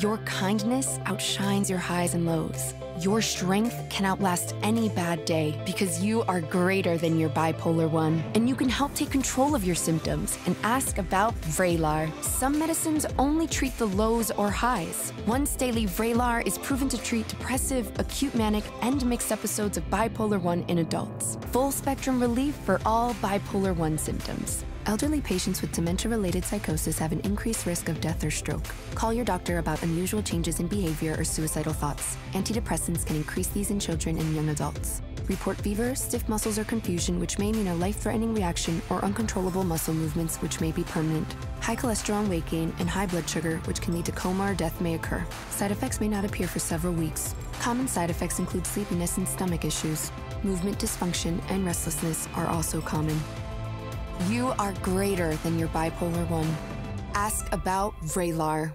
Your kindness outshines your highs and lows. Your strength can outlast any bad day because you are greater than your bipolar 1. And you can help take control of your symptoms and ask about Vraylar. Some medicines only treat the lows or highs. Once daily Vraylar is proven to treat depressive, acute manic, and mixed episodes of bipolar 1 in adults. Full spectrum relief for all bipolar 1 symptoms. Elderly patients with dementia related psychosis have an increased risk of death or stroke. Call your doctor about unusual changes in behavior or suicidal thoughts. Antidepressants can increase these in children and young adults. Report fever, stiff muscles, or confusion, which may mean a life threatening reaction, or uncontrollable muscle movements, which may be permanent. High cholesterol and weight gain, and high blood sugar, which can lead to coma or death, may occur. Side effects may not appear for several weeks. Common side effects include sleepiness and stomach issues. Movement dysfunction and restlessness are also common. You are greater than your bipolar 1. Ask about Vraylar.